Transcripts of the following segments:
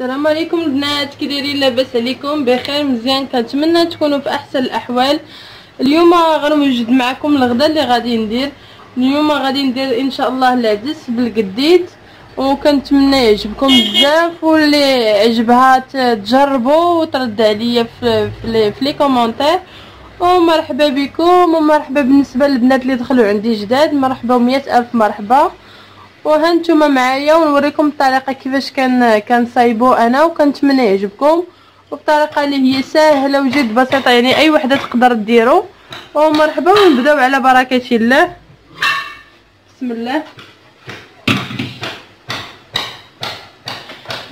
السلام عليكم البنات كي دايرين لاباس عليكم؟ بخير مزيان. كنتمنى تكونوا في أحسن الأحوال. اليوم غنوجد معكم الغدا اللي غادي ندير. اليوم غادي ندير إن شاء الله العدس بالقديد. وكنتمنى يعجبكم بزاف واللي عجبها تجربوا وترد عليا في في, les commentaires. ومرحبا بكم ومرحبا بالنسبة للبنات اللي دخلوا عندي جداد. مرحبا ومئة ألف مرحبا. وها نتوما معايا ونوريكم الطريقة كيفاش كان كنصايبو أنا وكنتمنى يعجبكم. وبطريقه اللي هي سهله وجد بسيطة يعني أي وحدة تقدر ديرو. ومرحبا ونبداو على بركة الله. بسم الله.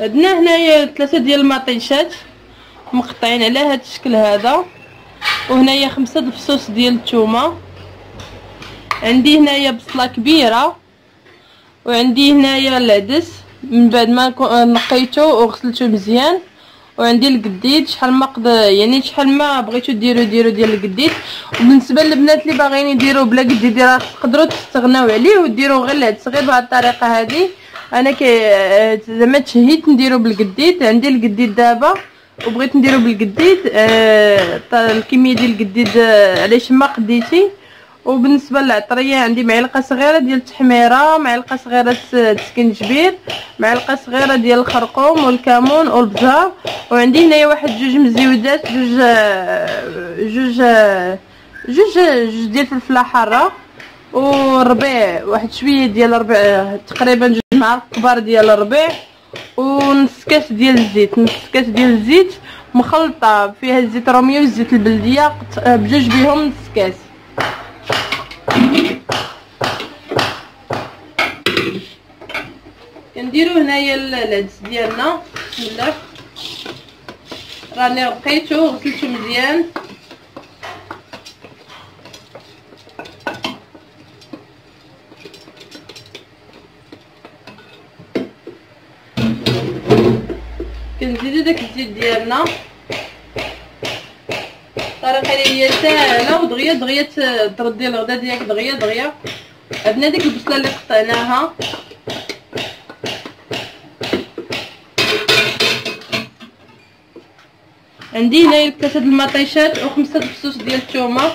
عندنا هنايا ثلاثة ديال المطيشات مقطعين على هذا الشكل هذا. وهنايا خمسة الفصوص ديال الثومه عندي هنايا بصلة كبيرة. وعندي هنايا العدس من بعد ما نقيته وغسلته مزيان. وعندي القديد شحال ما قد يعني شحال ما بغيتو ديرو ديرو ديال القديد. وبالنسبة للبنات اللي باغيين يديروا بلا قديد راه تقدروا تستغناو عليه وديروا غير العدس غير بهذه الطريقة هذه أنا كي زعما تشهيت نديرو بالقديد. عندي القديد دابا وبغيت نديرو بالقديد. آه الكمية ديال القديد آه علاش ما قديتي؟ وبالنسبة للعطرية عندي معلقة صغيرة ديال التحميرة معلقة صغيرة السكنجبير معلقة صغيرة ديال الخرقوم والكمون والبزار وعندي هنايا واحد جوج مزيودات جوج جوج جوج جوج ديال الفلفله حارة والربيع واحد شوية ديال الربيع تقريبا جوج معالق كبار ديال الربيع ونص كاس ديال الزيت نص كاس ديال الزيت مخلطة فيها الزيت الرومية والزيت البلدية بجوج بيهم نص كاس. كنديرو هنايا العدس ديالنا الله. راني رقيتو وغسلتو مزيان. كنزيدو داك الزيت ديالنا. الطريقة اللي هي ساهله ودغيا دغيا تردي الغدا ديالك دغيا دغيا. عندنا ديك البصله اللي قطعناها. عندي هنايا ثلاثة المطيشات وخمسة الفصوص ديال الثومه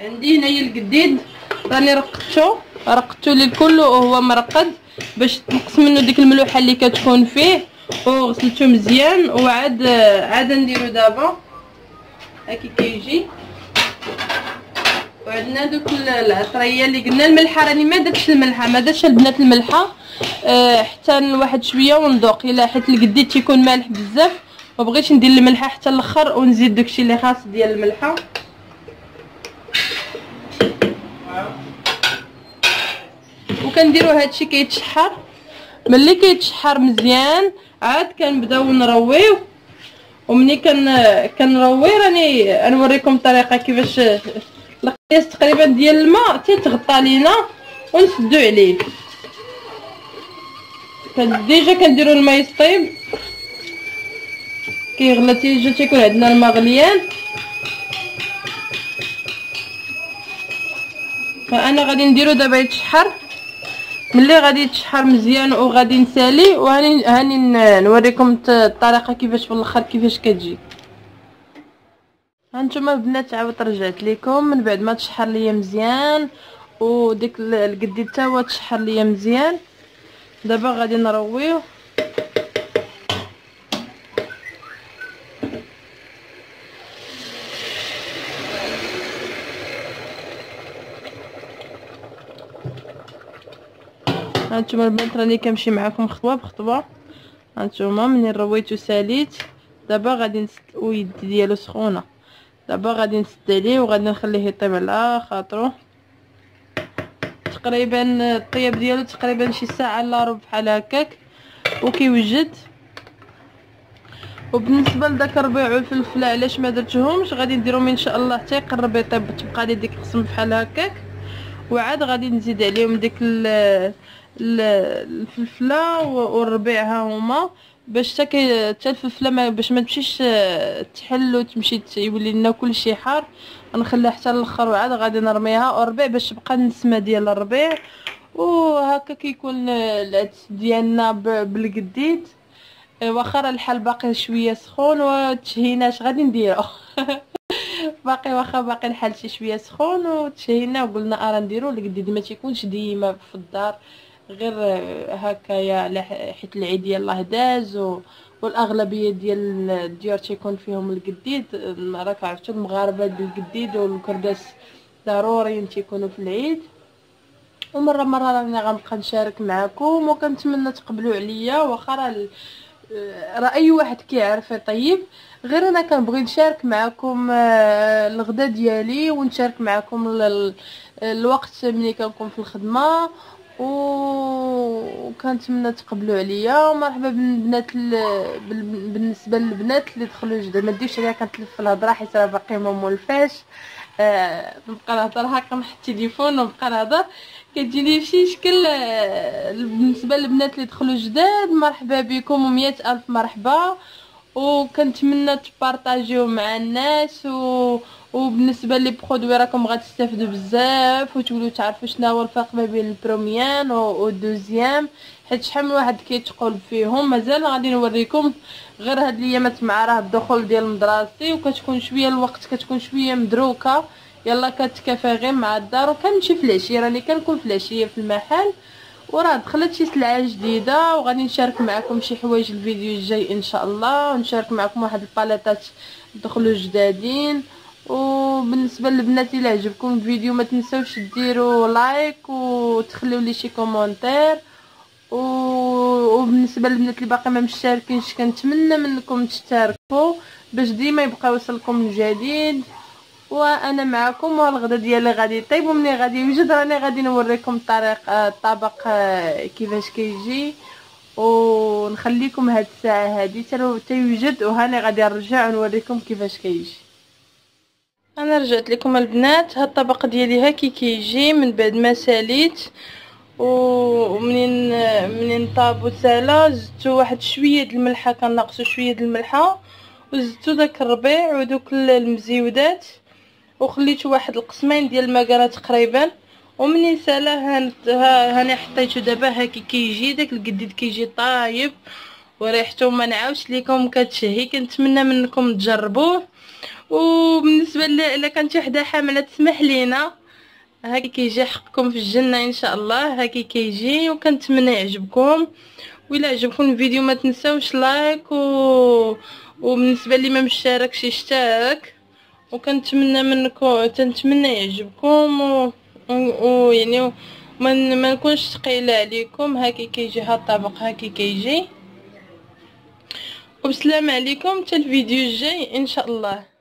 عندي هنايا القديد راني رقدتو. رقدتو للكل وهو مرقد باش تنقص منه ديك الملوحة اللي كتكون فيه. وغسلته مزيان وعاد عاد نديرو دابا هاكي كيجي وعندنا دوك العطريه اللي قلنا الملحه راني ما درتش الملحه ما درتش البنات الملحه أه حتى واحد شوية ونذوق الا حيت القديد تيكون مالح بزاف ما بغيتش ندير الملحه حتى الآخر ونزيد داكشي اللي خاص ديال الملحه وكنديرو هادشي كيتشحر ملي كيتشحر مزيان عاد كنبداو نرويو. ومني كن كنروي راني نوريكم الطريقة كيفاش القياس تقريبا ديال الماء تيتغطى لينا ونسدو عليه. déjà كنديرو الماء يطيب كيغلى تيجي تيكون عندنا الماء غليان. فأنا غادي نديرو دابا يتشحر ملي غادي يتشحر مزيان وغادي نسالي وهاني هاني نوريكم الطريقة كيفاش في الأخر كيفاش كتجي. هانتوما البنات عاودت رجعت لكم من بعد ما تشحر ليا مزيان وديك القديد تا هو تشحر ليا مزيان. دابا غادي نرويو. هانتوما البنات راني كنمشي معكم خطوة بخطوة. هانتوما منين رويتو ساليت دابا غادي نسد ويدي ديالو سخونة. دابا غادي نسد عليه وغادي نخليه يطيب على خاطرو. تقريبا الطياب ديالو تقريبا شي ساعة إلا ربع بحال هكاك. وكيوجد. وبالنسبة لداك الربيع والفلفله علاش ما درتهمش غادي نديرهم إن شاء الله حتى يقرب يطيب تبقى لي ديك القسم بحال هكاك. وعاد غادي نزيد عليهم ديك الفلفلة والربيع ها هما باش حتى حتى الفلفلة ما باش ما تمشيش تحل وتمشي يولي لنا كلشي حار نخليها حتى الآخر وعاد غادي نرميها. والربيع باش تبقى النسمه ديال الربيع. وهكا كيكون العدس ديالنا بالقديد. واخا راه الحال باقي شوية سخون وتشهيناش غادي نديرو. باقي واخا باقي الحال شي شوية سخون وتشهينا وقلنا ارا نديرو. القديد ما تيكونش ديما في الدار. غير هكايا حيت العيد يلاه داز و والأغلبية ديال الديور تيكون فيهم القديد راك عرفتوا المغاربة بالقديد والكرداس ضروري تيكونوا في العيد. ومرة مرة راني غنبقى نشارك معكم وكنتمنى تقبلوا عليا واخا راه راه أي واحد كيعرف يطيب غير أنا كنبغي نشارك معكم آه، الغدا ديالي ونشارك معكم الوقت ملي كنكون في الخدمة. وكنتمنى تقبلوا عليا. ومرحبا بالبنات بالنسبة للبنات اللي دخلوا جداد. ما ديوش عليا كنتلف الهضرة حيت راه باقي ما مولفاش. آه نبقى نهضر هكا نحط التليفون ونبقى نهضر. كتجيني شي شكل آه بالنسبة للبنات اللي دخلوا جداد مرحبا بكم ومئة ألف مرحبا. وكنتمنى تبارطاجيو مع الناس و وبالنسبة لي برودوي راكم غتستافدوا بزاف وتولوا تعرفوا شنو هو الفرق ما بين البروميان والدوزيام. حيت شحال من واحد كيتقلب فيهم مازال غادي نوريكم. غير هاد الأيامات مع راه الدخول ديال المدرسي وكتكون شوية الوقت كتكون شوية مدروكة. يلا كتكافى غير مع الدار وكنمشي في العشية. راني كنكون في العشية في المحل وراه دخلت شي سلعة جديدة وغادي نشارك معكم شي حوايج الفيديو الجاي إن شاء الله. ونشارك معكم واحد الباليطات دخلوا جدادين. وبالنسبة للبنات إلى عجبكم الفيديو ما تنساوش ديروا like وتخليو لي شي commentaire. و... وبالنسبة للبنات اللي باقي ما مشتركينش كنتمنى منكم تشتركوا باش ديما يبقى يوصلكم الجديد. وأنا معكم والغدا ديالي غادي يطيب ومني غادي يوجد راني غادي نوريكم طريق الطبق كيفاش كيجي. ونخليكم هاد الساعة هادي حتى تيوجد وهاني غادي نرجع ونوريكم كيفاش كيجي. أنا رجعت لكم البنات. هاد الطبق ديالي هاكي كيجي من بعد ما ساليت. ومنين منين طاب وسالا زدتو واحد شوية د الملحة كنقصو شوية د الملحة. وزدتو داك الربيع ودوك المزيودات. وخليت واحد القسمين ديال المكانه تقريبا. ومنين سالا هاني حطيتو دابا هاكي كيجي داك القديد كيجي طايب. وريحته ما نعاودش لكم كتشهي. كنتمنى منكم تجربوه. وبالنسبة إلا كانت وحدة حاملة تسمح لينا. هاكي كيجي حقكم في الجنة إن شاء الله. هاكي كيجي وكنتمنى يعجبكم. وإلا عجبكم الفيديو ما تنساوش like و... وبالنسبة اللي ما مشتركش يشترك. وكنتمنى منكم تنتمنى يعجبكم و... و... يعني ما ما نكونش ثقيلة عليكم. هاكي كيجي هاد الطبق هاكي كيجي. وبسلام عليكم. حتى الفيديو الجاي إن شاء الله.